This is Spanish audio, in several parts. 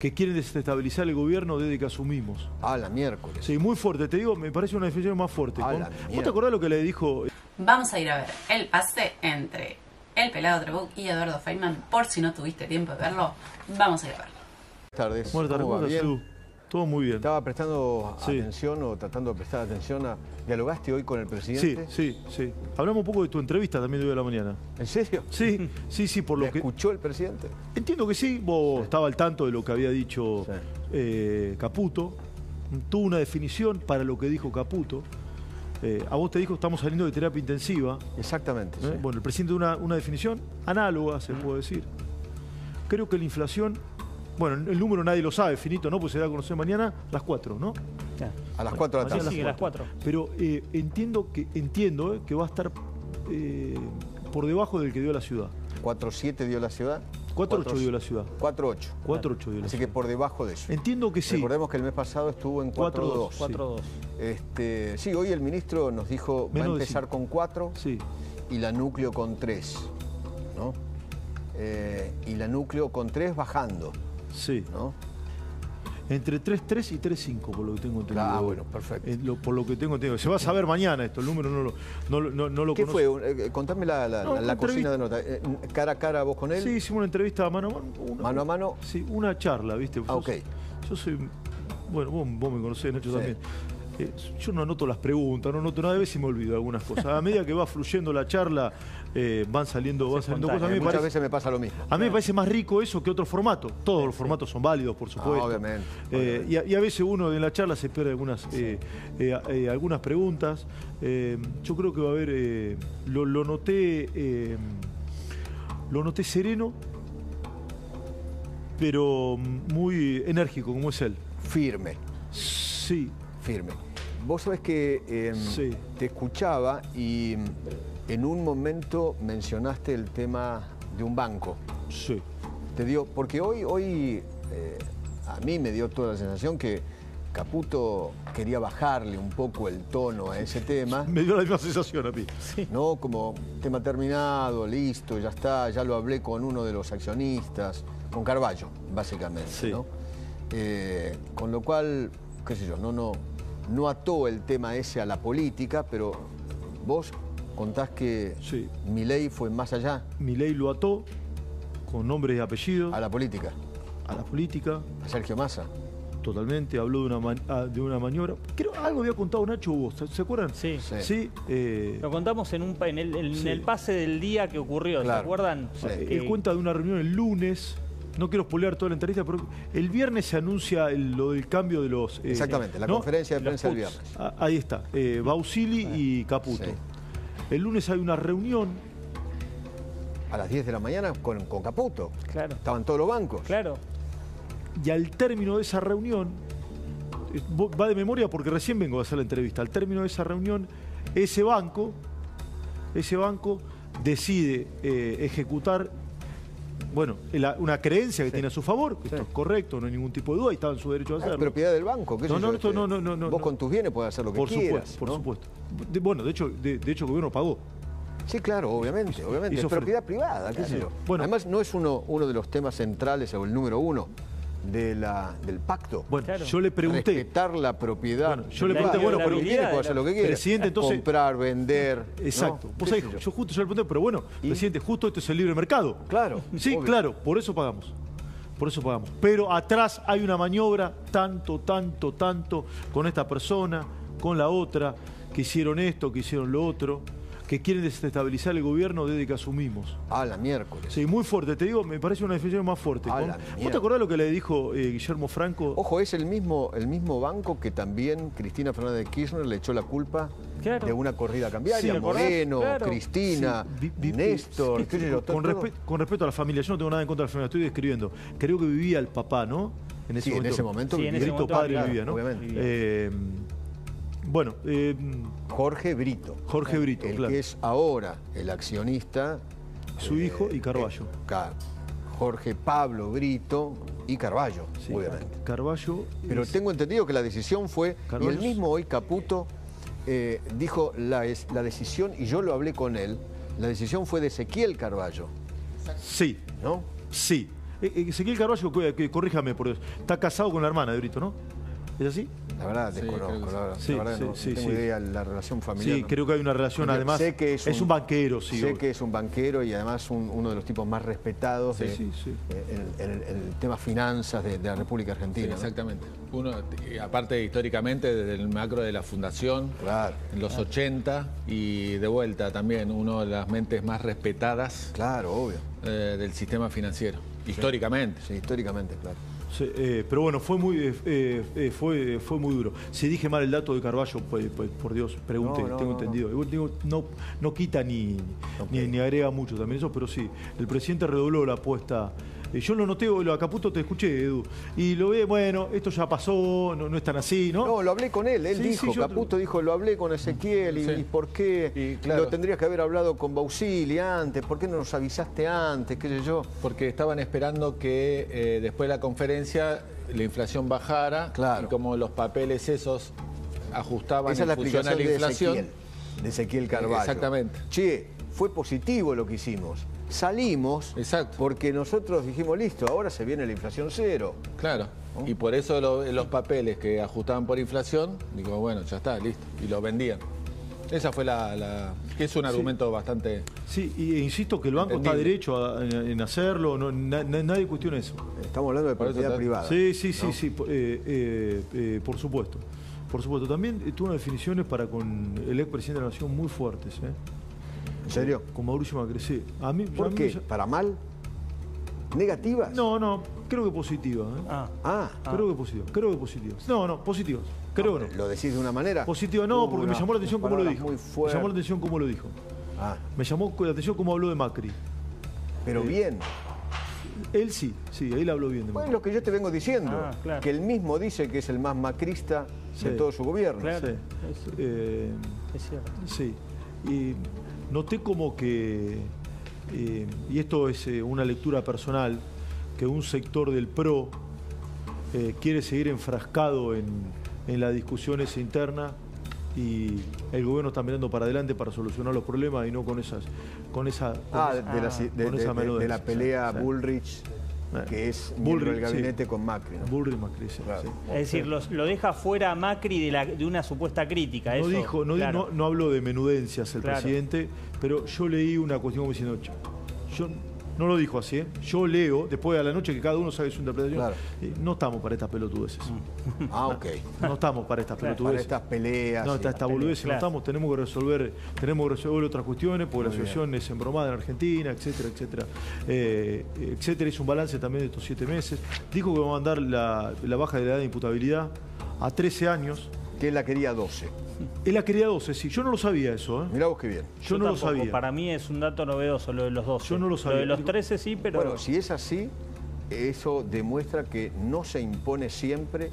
que quieren desestabilizar el gobierno desde que asumimos. A la miércoles. Sí, muy fuerte, te digo, me parece una definición más fuerte. A la ¿Vos te acordás lo que le dijo? Vamos a ir a ver el pase entre el pelado Trebuch y Eduardo Feynman. Por si no tuviste tiempo de verlo, vamos a ir a verlo. Buenas tardes. Buenas tardes, Todo muy bien. Estaba prestando Sí. atención o tratando de prestar atención a... ¿Dialogaste hoy con el Sí, presidente? sí, sí. Hablamos un poco de tu entrevista también de hoy a la mañana. ¿En serio? Sí, sí, sí, por ¿Lo que... escuchó el presidente? Entiendo que sí, vos Sí. estaba al tanto de lo que había dicho Sí. eh, Caputo. Tuvo una definición para lo que dijo Caputo. Eh, a vos te dijo estamos saliendo de terapia intensiva. Exactamente. ¿eh? sí. Bueno, el presidente una, una definición análoga, se puede decir. Creo que la inflación, bueno, el número nadie lo sabe, finito, ¿no? Pues se da a conocer mañana a las 4, ¿no? A las 4 de la mañana tarde. Sí, a las 4. Pero eh, entiendo que entiendo eh, que va a estar eh, por debajo del que dio la ciudad. 4-7 dio la ciudad. 4-8 dio la ciudad. 4-8. 4-8 dio la Así ciudad. que por debajo de eso. Entiendo que sí. Recordemos que el mes pasado estuvo en 4-2. 4-2. 4-2. Este, sí, hoy el ministro nos dijo va a Menos empezar con 4 Sí, y la núcleo con 3. ¿no? Eh, y la núcleo con 3 bajando. Sí. ¿no? Entre 3-3 y 3-5, por lo que tengo entendido. Ah, bueno, perfecto. Eh, lo- por lo que tengo entendido. Se va a saber mañana esto, el número no lo, no, no, no lo ¿Qué conoce. fue? Eh, contame la, la- cocina de nota. Eh, ¿Cara a cara vos con él? Sí, hicimos una entrevista mano a mano. una- ¿Mano a mano? Sí, una charla, ¿viste? Ah, ok. Yo soy. Bueno, vos, vos me conocés, Nacho, Sí. también. Eh, yo no anoto las preguntas, no anoto nada, a veces me olvido algunas cosas. A medida que va fluyendo la charla, eh, van saliendo, van saliendo cosas. A mí, muchas parece, veces me pasa lo mismo. a mí me parece más rico eso que otro formato. Todos los formatos son válidos, por supuesto. Ah, obviamente, Eh, y, a, y a veces uno en la charla se pierde algunas, algunas preguntas. Yo creo que va a haber. lo, lo noté. lo noté sereno, pero muy enérgico, como es él. Firme, Sí, firme. Vos sabés que eh, Sí. te escuchaba y en un momento mencionaste el tema de un banco. sí. Te dio, porque hoy, hoy eh, a mí me dio toda la sensación que Caputo quería bajarle un poco el tono a ese tema. Me dio la misma sensación a mí. ¿no? Como tema terminado, listo, ya está, ya lo hablé con uno de los accionistas, con Carballo, básicamente, Sí. ¿no? Eh, con lo cual, qué sé yo, no, no, no ató el tema ese a la política, pero vos contás que Sí. mi ley fue más allá Mi ley lo ató con nombres y apellidos a la política, a la política. a Sergio Massa. Totalmente, habló de una, ah, de una maniobra. Creo algo había contado Nacho vos, ¿se- ¿se acuerdan? Sí. Sí. Sí, eh, Lo contamos en, un, en, el, en Sí. el pase del día que ocurrió, Claro. ¿se acuerdan? Sí. él cuenta de una reunión el lunes. No quiero spoilear toda la entrevista, pero el viernes se anuncia el- lo del cambio de los. eh, Exactamente, la ¿no? conferencia de prensa del puts. viernes. Ah, Ahí está, eh, Bausili y Caputo. Sí. El lunes hay una reunión. A las 10 de la mañana con, con Caputo. Claro, Estaban todos los bancos. claro. Y al término de esa reunión, eh, va de memoria porque recién vengo a hacer la entrevista, al término de esa reunión, ese banco, ese banco decide eh, ejecutar, bueno, la- una creencia que tiene a su favor, que Sí. esto es correcto, no hay ningún tipo de duda y está en su derecho a Ah, Es hacerlo. propiedad del banco. qué No, no, esto este, no, no, no, no, Vos con tus bienes podés hacer lo que por quieras. supuesto, por supuesto. De- bueno, de hecho, de, de hecho el gobierno pagó. Sí, claro, obviamente, obviamente. Es propiedad privada, qué sé yo. Bueno. Además, no es uno, uno de los temas centrales o el número uno de la, del pacto. Bueno, Claro. yo le pregunté, Respetar la propiedad. Bueno, yo le pregunté, bueno, pero- tiene, puede hacer lo que quiera. Presidente, entonces- Comprar, vender. ¿no? exacto, vos ¿Qué sabés, yo? yo? justo yo le pregunté, pero bueno, ¿Y? presidente, justo esto es el libre mercado. Claro. Sí, obvio. claro, por eso pagamos. Por eso pagamos. Pero atrás hay una maniobra, tanto, tanto, tanto, con esta persona, con la otra, que hicieron esto, que hicieron lo otro, que quieren desestabilizar el gobierno desde que asumimos. A la miércoles. Sí, muy fuerte, te digo, me parece una definición más fuerte. A la ¿Vos te acordás lo que le dijo eh, Guillermo Franco? Ojo, es el mismo, el mismo banco que también Cristina Fernández de Kirchner le echó la culpa Claro. de una corrida cambiaria. Sí. Moreno, Claro. Cristina, Sí, vi- vi- Néstor, yo, con, todo- respe- con respeto a la familia, yo no tengo nada en contra de la familia, estoy describiendo. Creo que vivía el papá, ¿no? En Sí, en ese momento Sí, en ese Grito momento, padre claro, vivía, ¿no? obviamente. Eh, bueno, eh, Jorge Brito. Jorge Brito, el claro. que es ahora el accionista. Su hijo y Carballo. eh, Ca- Jorge Pablo Brito y Carballo, sí, obviamente. Carballo. Pero es- tengo entendido que la decisión fue, y el mismo hoy Caputo eh, dijo la, es- la decisión, y yo lo hablé con él, la decisión fue de Ezequiel Carballo, Sí, ¿no? sí. Eh, eh, Ezequiel Carballo, corríjame por Dios, está casado con la hermana de Brito, ¿no? ¿Es así? La verdad, Sí, desconozco. la verdad, sí. la verdad Sí, no, tengo sí. idea de la relación familiar. Sí, ¿no? creo que hay una relación, Porque además. sé que es es un- banquero, sí. sé que es un banquero y además un- uno de los tipos más respetados Sí, de- sí, sí. eh, el, en el tema finanzas de, de la República Argentina. ¿no? exactamente. Uno, aparte históricamente, desde el macro de la fundación, Claro, en los 80, y de vuelta también, uno de las mentes más respetadas claro, obvio. eh, del sistema financiero, históricamente. Sí, históricamente, claro. Sí, eh, pero bueno, fue muy, eh, eh, eh, fue, fue muy duro. Si dije mal el dato de Carballo, pues, pues, por Dios, pregunte, No, no, tengo no, entendido. Igual no, no quita ni, ni, ni agrega mucho también eso, pero sí, el presidente redobló la apuesta. Eh, yo lo noté, lo a Caputo te escuché, Edu, y lo ve, bueno, esto ya pasó, no, no es tan así, ¿no? No, lo hablé con él. Él Sí, dijo, sí, yo- Caputo dijo, lo hablé con Ezequiel y, Sí. y por qué Y claro. lo tendrías que haber hablado con Bausili antes, ¿por qué no nos avisaste antes? ¿Qué sé yo? Porque estaban esperando que eh, después de la conferencia la inflación bajara Claro. y como los papeles esos ajustaban Esa es la en función a la de inflación. Ezequiel, de Ezequiel Carballo. Exactamente. Che, fue positivo lo que hicimos. Salimos Exacto. porque nosotros dijimos, listo, ahora se viene la inflación cero. Claro. Y por eso lo- los papeles que ajustaban por inflación, digo, bueno, ya está, listo. Y lo vendían. Esa fue la. la- que es un argumento bastante. Sí, y e insisto que el banco está derecho a- en, hacerlo, no, na- na- nadie cuestiona eso. Estamos hablando de propiedad privada. Sí, sí, sí, sí, eh, eh, eh, por supuesto. Por supuesto. También tuvo unas definiciones para con el expresidente de la Nación muy fuertes, ¿eh? ¿En serio? Con Mauricio Macri, sí. A mí, a ¿Por mí qué? ¿Para mal? ¿Negativas? No, no, creo que positiva. ¿eh? Ah, Ah, Creo que positiva, creo que positivas. No, no, positivas. Creo que no. ¿lo decís de una manera? Positiva no, porque me llamó la atención cómo lo dijo. Muy Me llamó la atención cómo lo dijo. Ah, Me llamó la atención cómo habló de Macri. pero bien. Él sí, sí, él habló bien de Bueno, Macri. lo que yo te vengo diciendo, Ah, claro. que él mismo dice que es el más macrista Sí. de todo su gobierno. Claro. Sí. Eh, es cierto. Sí, y noté como que, eh, y esto es eh, una lectura personal, que un sector del PRO eh, quiere seguir enfrascado en, en la discusión esa interna y el gobierno está mirando para adelante para solucionar los problemas y no con esas con esa con Ah, esa- de, la, de- con de- esa de- menudencia, de la pelea. Bullrich, que es miembro del sí. gabinete con Macri. ¿no? Bullrich Macri, sí, Claro. sí. Es decir, los- lo deja fuera a Macri de, la- de una supuesta crítica. No eso, dijo, no, claro. no, no habló de menudencias el Claro. presidente, pero yo leí una cuestión como diciendo, "Ch- yo no lo dijo así, ¿eh? yo leo, después de la noche que cada uno sabe su interpretación, Claro. eh, no estamos para estas pelotudeces. Ah, ok. No estamos para estas Claro. Para pelotudeces. estas peleas. No, y- esta, boludez, no estamos, tenemos que resolver, tenemos que resolver otras cuestiones, porque Muy la situación es embromada en Argentina, etcétera, etcétera. Eh, etcétera, hizo un balance también de estos siete meses. Dijo que va a mandar la, la baja de la edad de imputabilidad a 13 años. Que él la quería 12. Él la quería 12, sí. Yo no lo sabía eso, ¿eh? Mirá vos qué bien. Yo, no lo tampoco. sabía. Para mí es un dato novedoso lo de los dos. Yo no lo sabía. de los Digo- 13 sí, pero. Bueno, si es así, eso demuestra que no se impone siempre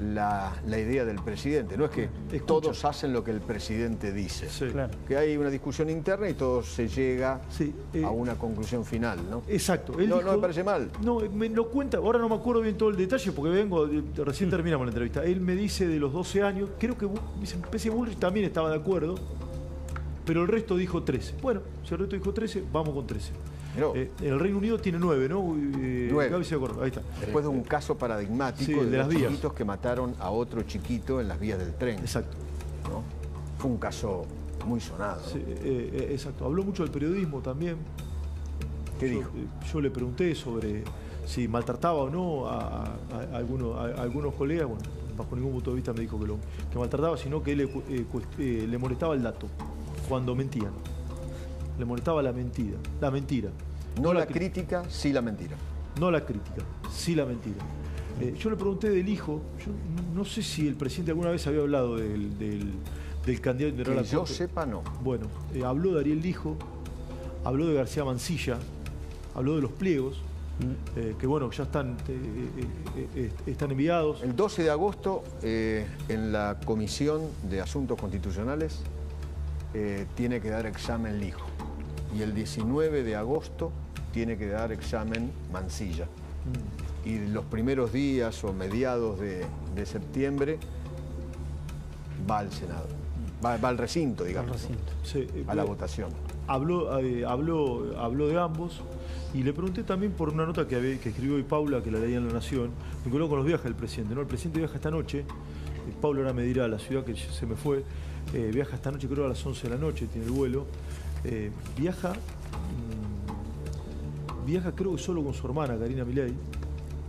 la, la idea del presidente. No es que todos hacen lo que el presidente dice. Sí. Claro. Que hay una discusión interna y todo se llega Sí, eh, a una conclusión final, ¿no? Exacto. Él No, dijo- no me parece mal. No, me lo cuenta, ahora no me acuerdo bien todo el detalle porque vengo, Mm. recién terminamos la entrevista. Él me dice de los 12 años, creo que especie Bullrich también estaba de acuerdo, pero el resto dijo 13. Bueno, si el resto dijo 13, vamos con 13. Eh, el Reino Unido tiene 9, ¿no? Eh, Nueve. Gaby se acuerda, ahí está. Después de un caso paradigmático Sí, de, de las dos vías. chiquitos que mataron a otro chiquito en las vías del tren. Exacto. ¿no? Fue un caso muy sonado. eh, eh, exacto. Habló mucho del periodismo también. ¿Qué yo, dijo? yo le pregunté sobre si maltrataba o no a, a- a algunos, a- a algunos colegas. Bueno, bajo ningún punto de vista me dijo que, lo, que maltrataba, sino que le, le molestaba el dato cuando mentían. Le molestaba la mentira. La mentira. No la crítica, sí la mentira. no la crítica, sí la mentira. Eh, yo le pregunté del hijo, yo no, sé si el presidente alguna vez había hablado del, del, del candidato a Que la yo Corte. sepa, no. Bueno, eh, habló de Ariel Lijo, habló de García Mancilla, habló de los pliegos, eh, que bueno, ya están, eh, están enviados. El 12 de agosto, en la Comisión de Asuntos Constitucionales, tiene que dar examen Lijo. Y el 19 de agosto tiene que dar examen Mancilla. Y los primeros días o mediados de, de septiembre va al Senado. Va, va al recinto, digamos. recinto. Sí, eh, A la eh, votación. habló, eh, habló, habló de ambos y le pregunté también por una nota que, había- que escribió hoy Paula, que la leía en La Nación, vinculó con los viajes del presidente. ¿no? El presidente viaja esta noche, eh, Paula ahora me dirá, la ciudad que se me fue, viaja esta noche, creo a las 11 de la noche, tiene el vuelo. Eh, viaja, mm, viaja creo que solo con su hermana, Karina Milei.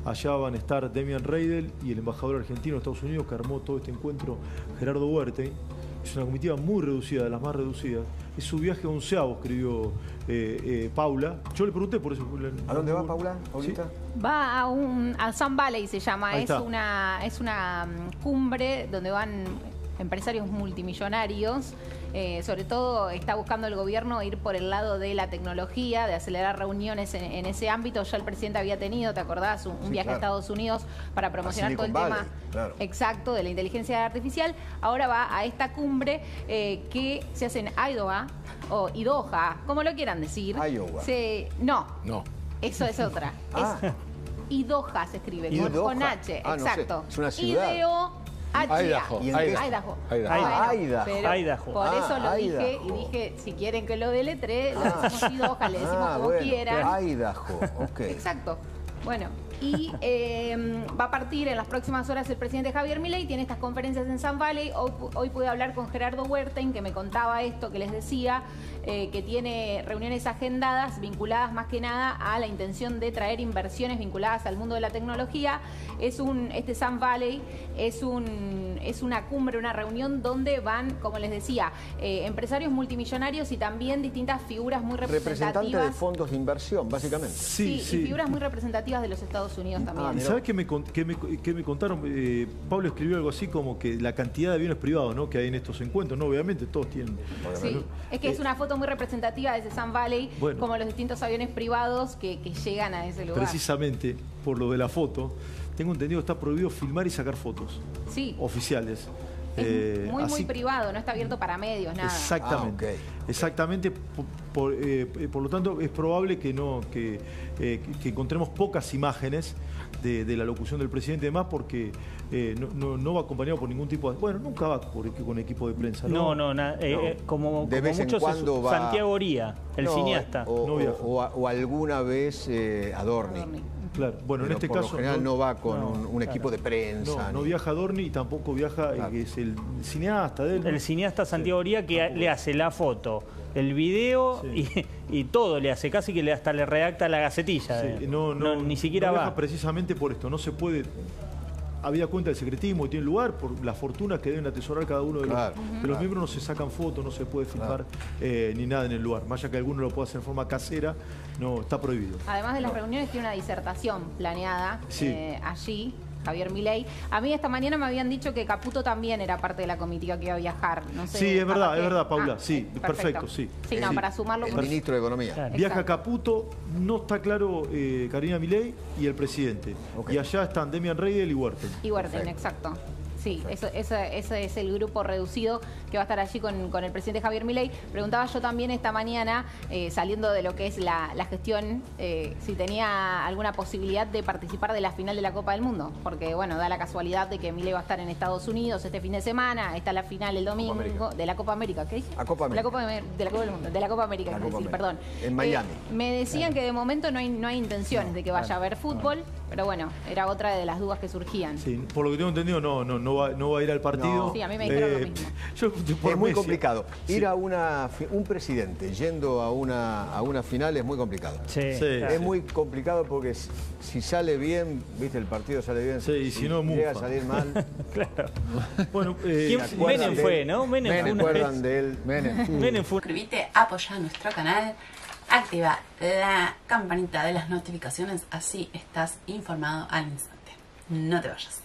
Allá van a estar Demian Reidel y el embajador argentino de Estados Unidos que armó todo este encuentro, Gerardo Huerte. Es una comitiva muy reducida, de las más reducidas. Es su viaje onceavo, escribió eh, eh, Paula. Yo le pregunté por eso. ¿A dónde va Paula, Sí. Paulita? Va a un a Sun Valley se llama, Ahí es está. una es una mm, cumbre donde van empresarios multimillonarios. Eh, sobre todo está buscando el gobierno ir por el lado de la tecnología, de acelerar reuniones en, en ese ámbito. Ya el presidente había tenido, ¿te acordás? Un, un Sí, viaje claro. a Estados Unidos para promocionar todo el tema claro. exacto de la inteligencia artificial. Ahora va a esta cumbre eh, que se hace en Idaho o Idoha, como lo quieran decir. Iowa. Se- no, No. eso es otra. Ah. Es Idoha se escribe, con, Idoha. con H, Ah, no sé. exacto. Es una ciudad. I-D-O-H-A. Idaho. Idaho. Idaho. Idaho. Ah, Bueno, Idaho. pero Idaho. Por Ah, eso lo dije y dije, si quieren que lo deletre, lo decimos Idoha, le decimos ah, como bueno. quieran. Idaho, ok. Exacto. Bueno, y eh, va a partir en las próximas horas el presidente Javier Milei, tiene estas conferencias en San Valley. Hoy, hoy pude hablar con Gerardo Huerten, que me contaba esto que les decía, eh, que tiene reuniones agendadas vinculadas más que nada a la intención de traer inversiones vinculadas al mundo de la tecnología. Es un, este Sun Valley es un es una cumbre, una reunión donde van, como les decía, eh, empresarios multimillonarios y también distintas figuras muy Representante representativas. de fondos de inversión, básicamente. Sí, Sí, sí. y figuras muy representativas de los Estados Unidos también. Ah, ¿Y mirá. sabes qué me, qué me, qué me contaron? Eh, Pablo escribió algo así como que la cantidad de aviones privados ¿no? que hay en estos encuentros, ¿no? Obviamente todos tienen. Sí, es que es una foto muy representativa de ese Sun Valley, Bueno. como los distintos aviones privados que, que llegan a ese lugar. Precisamente por lo de la foto, tengo entendido que está prohibido filmar y sacar fotos Sí, oficiales. es Eh, muy, muy privado, no está abierto para medios, nada. Exactamente. Ah. Exactamente. Por, por, eh, por lo tanto, es probable que no eh, que encontremos pocas imágenes de, de la locución del presidente y demás, porque eh, no, no- no va acompañado por ningún tipo de. Bueno, nunca va por, con equipo de prensa. No, no, na- eh, No. eh, como, De como vez en muchos es cuando va- Santiago Oría, el No, cineasta. O, No o- viaja. o a- o alguna vez eh, Adorni. Adorni. Claro. Bueno, en este por caso. lo general no, va con no, un, un equipo de prensa. No, no viaja Dorni y tampoco viaja, Claro. que es el cineasta de él. ¿no? El cineasta Santiago Oría que le hace la foto, el video Sí. y, y todo le hace, casi que le, hasta le redacta la gacetilla. Sí, eh. no, no, ni siquiera no va. precisamente por esto. No se puede. Había cuenta del secretismo y tiene lugar por las fortunas que deben atesorar cada uno de los, Claro, los claro. miembros. No se sacan fotos, no se puede filmar eh, ni nada en el lugar. Más allá que alguno lo pueda hacer en forma casera, no está prohibido. Además de las reuniones, tiene una disertación planeada Sí. eh, allí, Javier Milei. A mí esta mañana me habían dicho que Caputo también era parte de la comitiva que iba a viajar. No sé, Sí, es verdad, que- es verdad, Paula. Ah, Sí, perfecto, sí. Sí, no, Sí. para sumarlo. El ministro de Economía. Claro. Viaja Exacto. Caputo, no está claro eh, Karina Milei y el presidente. Y allá están Demian Reidel y Huerten. Y Huerten, Perfecto. exacto. Sí, eso, eso- ese es el grupo reducido que va a estar allí con, con el presidente Javier Milei. Preguntaba yo también esta mañana, eh, saliendo de lo que es la, la gestión, eh, si tenía alguna posibilidad de participar de la final de la Copa del Mundo. Porque, bueno, da la casualidad de que Milei va a estar en Estados Unidos este fin de semana, está la final el domingo de la Copa América. ¿Qué dije? Copa De la América. Copa, de la Copa del Mundo, de la Copa América, La Copa decir, América. perdón. En Miami. Eh, me decían que de momento no hay, no hay intenciones de que vaya a ver fútbol, pero bueno, era otra de las dudas que surgían. Sí, por lo que tengo entendido, no, no, no, va, no va a ir al partido. No. Sí, a mí me dijeron lo mismo. yo, por Es muy Messi- complicado. Sí. Ir a una un presidente yendo a una, a una final es muy complicado. Sí, Sí. claro. Es muy complicado porque si, sale bien, viste, el partido sale bien. Sí, y si no, llega a mufa. salir mal. Claro. Bueno, eh, ¿Quién- ¿se acuerdan Menem fue? ¿no? Menem ¿Se fue una acuerdan vez. de él? Menem. Menem fue Suscríbete, apoya nuestro canal, activa la campanita de las notificaciones, así estás informado al instante. No te vayas.